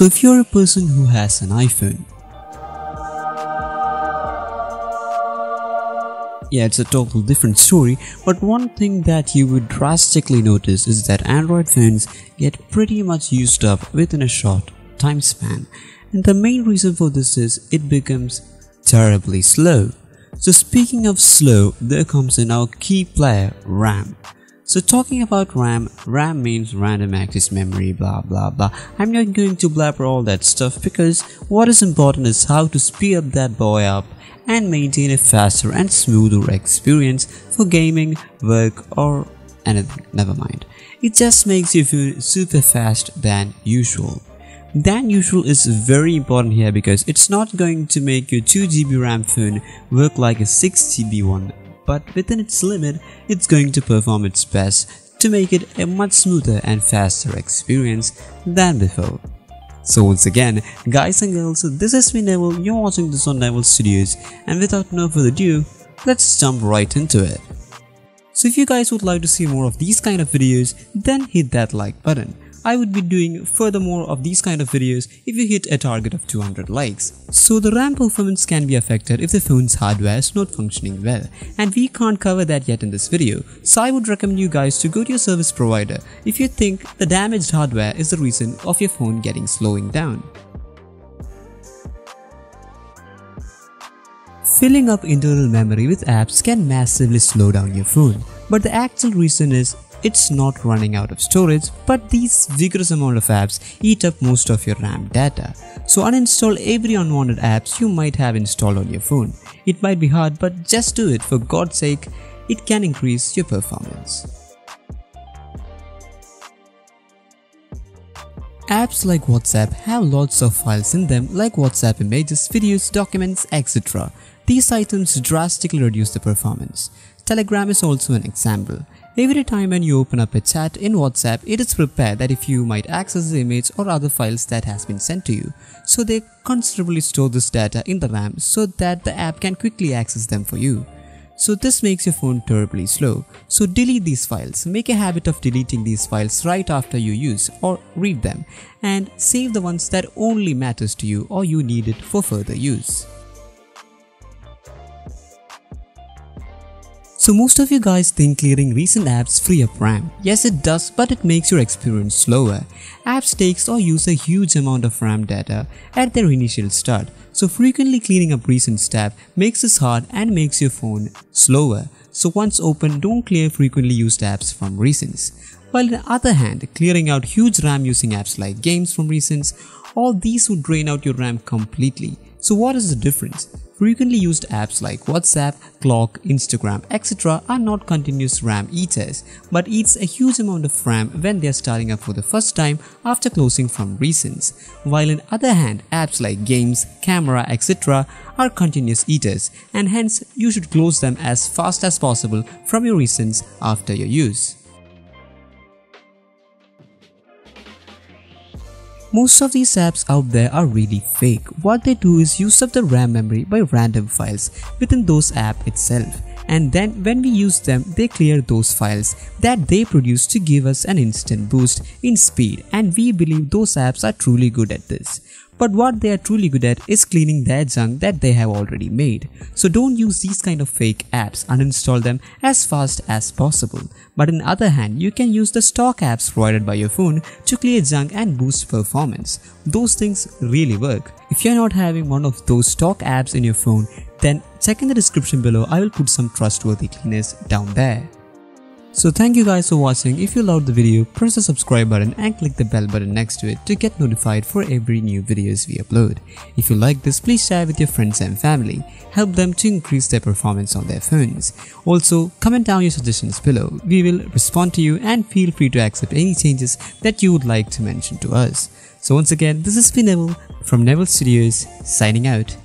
So if you're a person who has an iPhone, yeah, it's a total different story, but one thing that you would drastically notice is that Android phones get pretty much used up within a short time span. And the main reason for this is it becomes terribly slow. So speaking of slow, there comes in our key player RAM. So talking about RAM, RAM means random access memory blah blah blah. I'm not going to blabber all that stuff because what is important is how to speed up that boy up and maintain a faster and smoother experience for gaming, work or anything, never mind. It just makes you feel super fast than usual. Than usual is very important here because it's not going to make your 2GB RAM phone work like a 6GB one but within its limit, it's going to perform its best to make it a much smoother and faster experience than before. So once again, guys and girls, this is me Nevil, you're watching this on Nevil Studios and without no further ado, let's jump right into it. So if you guys would like to see more of these kind of videos, then hit that like button. I would be doing furthermore of these kind of videos if you hit a target of 200 likes. So the RAM performance can be affected if the phone's hardware is not functioning well and we can't cover that yet in this video. So I would recommend you guys to go to your service provider if you think the damaged hardware is the reason of your phone getting slowing down. Filling up internal memory with apps can massively slow down your phone, but the actual reason is it's not running out of storage but these vigorous amount of apps eat up most of your RAM data. So uninstall every unwanted apps you might have installed on your phone. It might be hard but just do it for god's sake, it can increase your performance. Apps like WhatsApp have lots of files in them like WhatsApp images, videos, documents, etc. These items drastically reduce the performance. Telegram is also an example. Every time when you open up a chat in WhatsApp, it is prepared that if you might access the image or other files that has been sent to you. So they considerably store this data in the RAM so that the app can quickly access them for you. So this makes your phone terribly slow. So delete these files. Make a habit of deleting these files right after you use or read them and save the ones that only matters to you or you need it for further use. So most of you guys think clearing recent apps free up RAM. Yes it does but it makes your experience slower. Apps takes or use a huge amount of RAM data at their initial start. So frequently cleaning up recent tab makes this hard and makes your phone slower. So once open don't clear frequently used apps from recents. While on the other hand, clearing out huge RAM using apps like games from recents, all these would drain out your RAM completely. So what is the difference? Frequently used apps like WhatsApp, Clock, Instagram, etc. are not continuous RAM eaters, but eats a huge amount of RAM when they are starting up for the first time after closing from recents. While on other hand, apps like games, camera, etc. are continuous eaters and hence you should close them as fast as possible from your recents after your use. Most of these apps out there are really fake. What they do is use up the RAM memory by random files within those app itself and then when we use them they clear those files that they produce to give us an instant boost in speed and we believe those apps are truly good at this. But what they are truly good at is cleaning their junk that they have already made. So don't use these kind of fake apps, uninstall them as fast as possible. But on the other hand, you can use the stock apps provided by your phone to clear junk and boost performance. Those things really work. If you're not having one of those stock apps in your phone, then check in the description below I will put some trustworthy cleaners down there. So thank you guys for watching. If you loved the video, press the subscribe button and click the bell button next to it to get notified for every new videos we upload. If you like this, please share with your friends and family. Help them to increase their performance on their phones. Also, comment down your suggestions below. We will respond to you and feel free to accept any changes that you would like to mention to us. So once again, this is Nevil from Nevil Studios signing out.